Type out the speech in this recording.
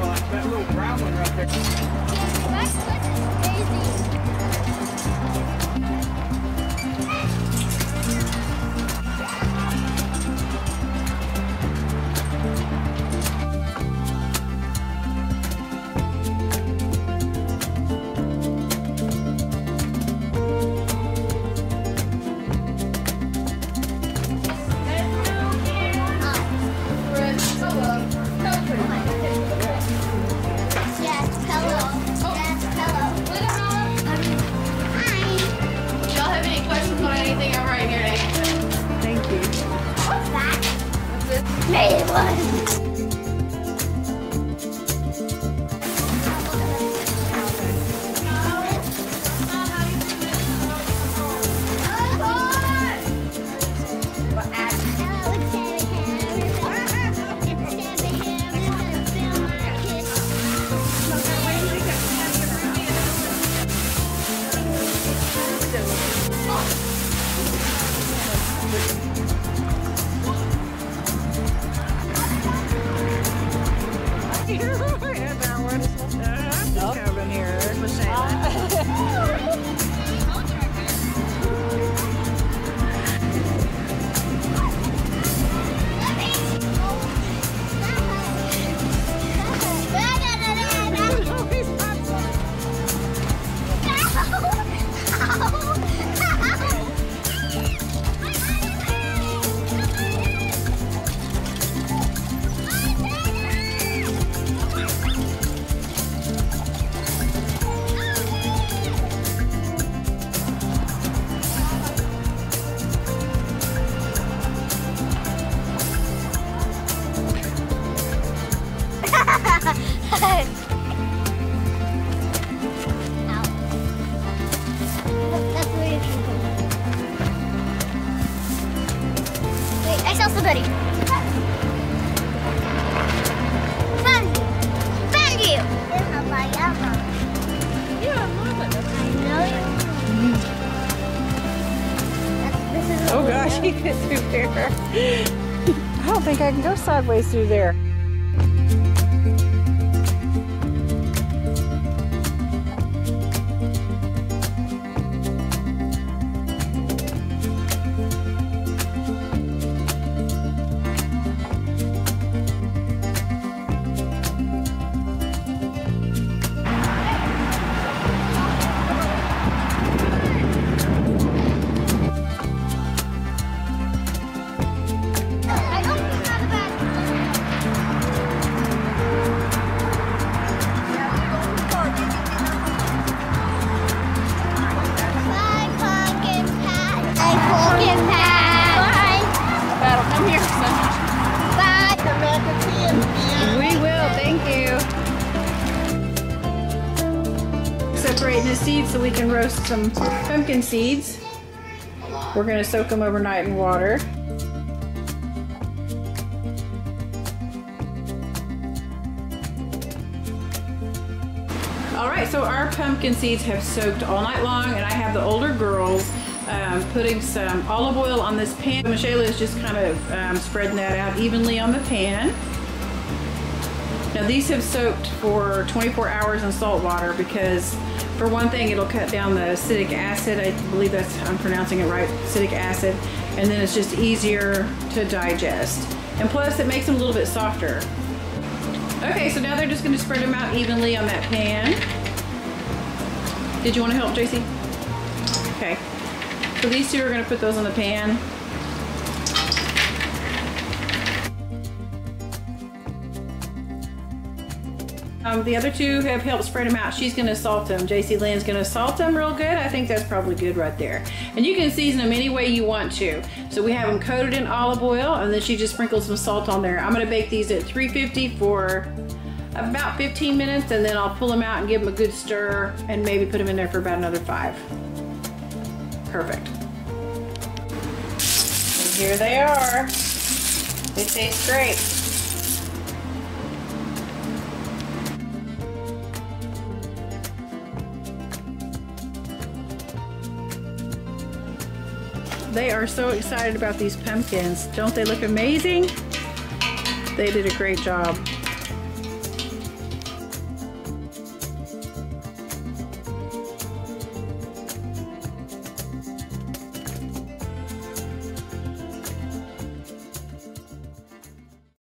That little brown one right there. Yeah. Is Oh gosh, you get through there. I don't think I can go sideways through there. So we can roast some pumpkin seeds. We're gonna soak them overnight in water. All right, so our pumpkin seeds have soaked all night long, and I have the older girls um, putting some olive oil on this pan. Michelle is just kind of um, spreading that out evenly on the pan. Now these have soaked for 24 hours in salt water because for one thing it'll cut down the acidic acid. I believe that's, I'm pronouncing it right, acidic acid. And then it's just easier to digest. And plus it makes them a little bit softer. Okay, so now they're just gonna spread them out evenly on that pan. Did you wanna help, JC? Okay. So these two are gonna put those on the pan. Um, the other two have helped spread them out. She's gonna salt them. JC Lynn's gonna salt them real good. I think that's probably good right there. And you can season them any way you want to. So we have them coated in olive oil and then she just sprinkles some salt on there. I'm gonna bake these at 350 for about 15 minutes and then I'll pull them out and give them a good stir and maybe put them in there for about another five. Perfect. And here they are. They taste great. They are so excited about these pumpkins. Don't they look amazing? They did a great job.